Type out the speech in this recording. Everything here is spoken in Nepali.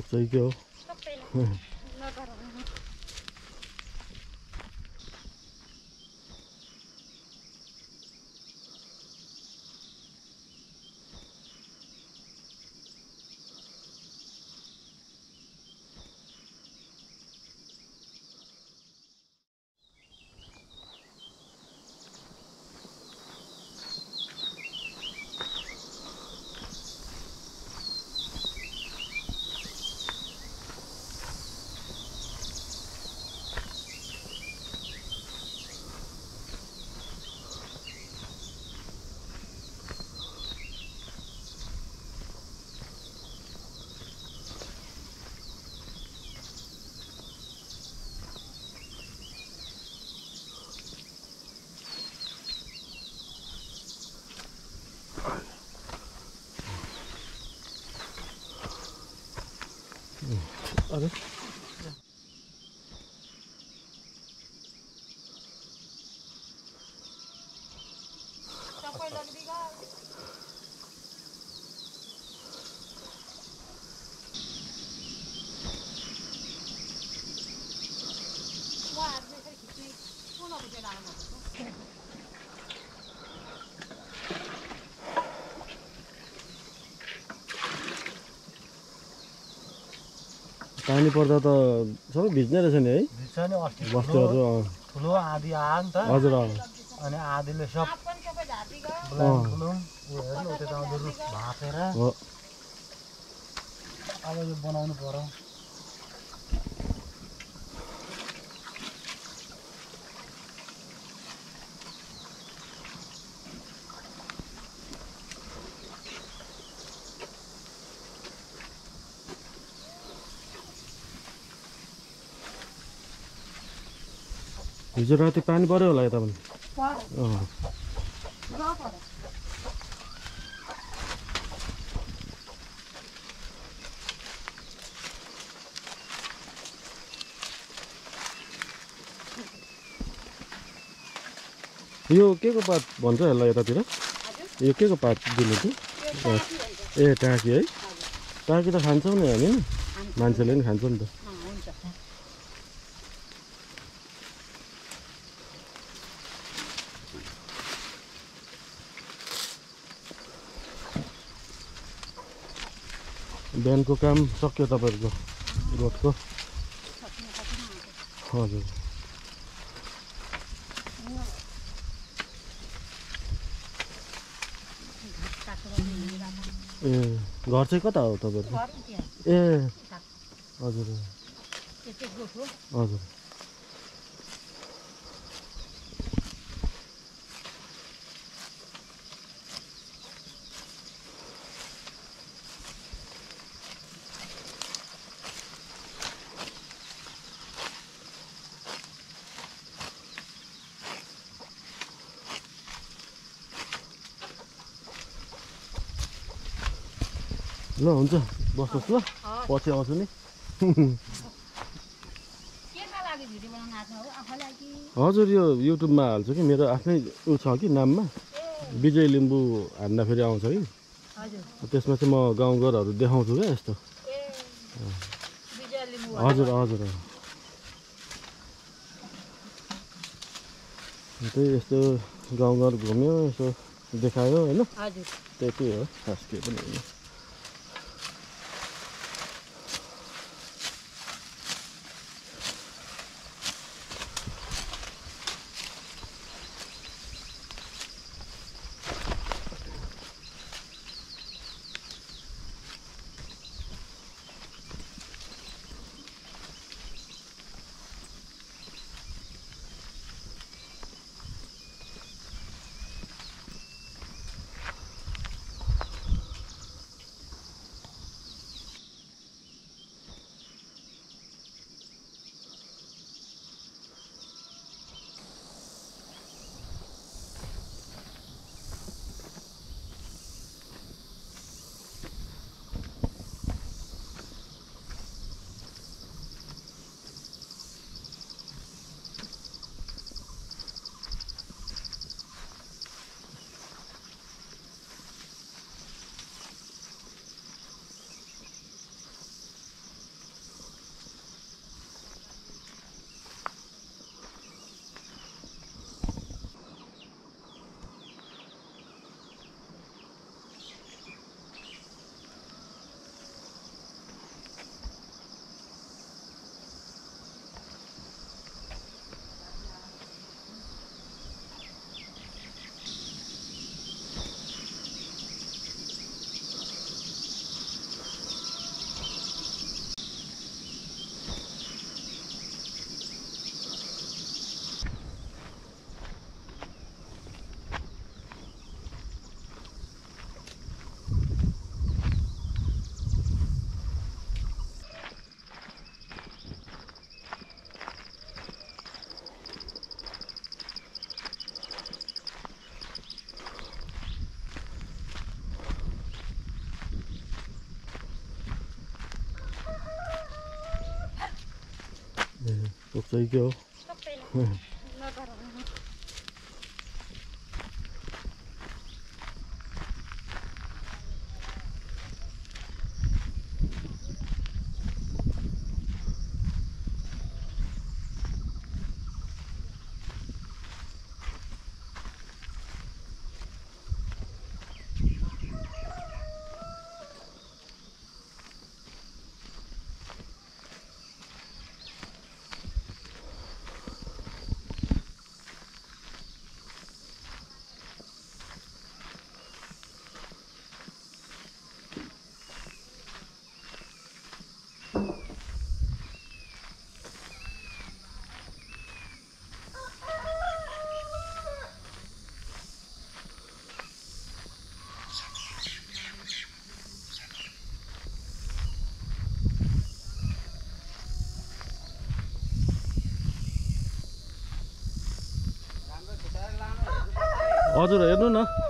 सुक्छ कि के ぞ。पानी पर्दा त सबै भिज्ने रहेछ नि है। भिज्छ नि अस्ति बस्तीहरू ठुलो आधी आयो नि त। हजुर अनि आधीले सब रुख भाँचेर हो अब यो बनाउनु पर्यो हिजो राति पानी पऱ्यो होला यता पनि। यो के को पात भन्छ यसलाई यतातिर? यो के को पात दिनु भन्छ ए टाँकी है। टाँकी त खान्छौँ नि हामी। नि मान्छेले नि खान्छ नि त अँ, हुन्छ बिहानको काम सक्यो तपाईँहरूको रोडको? हजुर। ए घर चाहिँ कता हो तपाईँहरूको? ए हजुर। हजुर। ल हुन्छ। बस्नुहोस् ल। पछि आउँछु नि। कि? हजुर यो युट्युबमा हाल्छु कि। मेरो आफ्नै ऊ छ कि नाममा। विजय लिम्बू हान्दा फेरि आउँछ कि। त्यसमा चाहिँ म गाउँघरहरू देखाउँछु क्या यस्तो। हजुर हजुर। त्यही यस्तो गाउँघर घुम्यो यसो देखायो होइन? त्यति हो। खास केही पनि होइन दुख्छ कि के हो सबै नगर हजुर हेर्नु न।